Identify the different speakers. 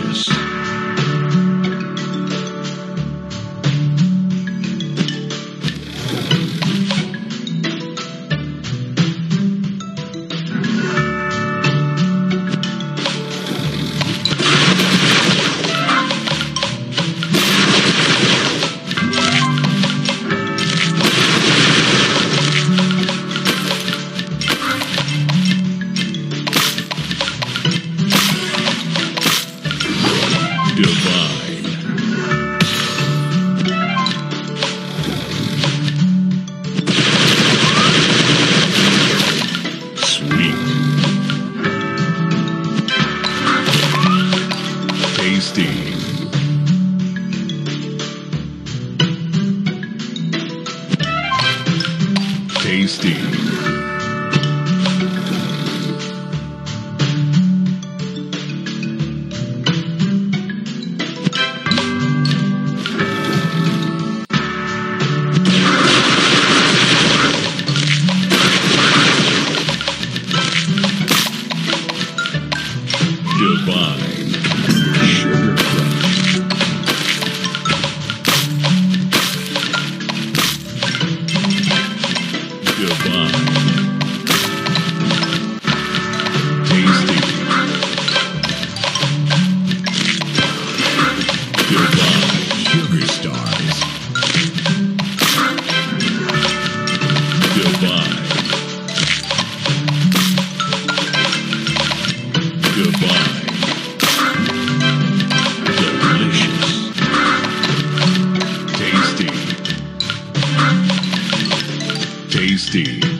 Speaker 1: precious. divine. Sweet. Tasty. tasty. divine sugar crush. Divine. Tasty. Sugar stars. Goodbye. Tasty.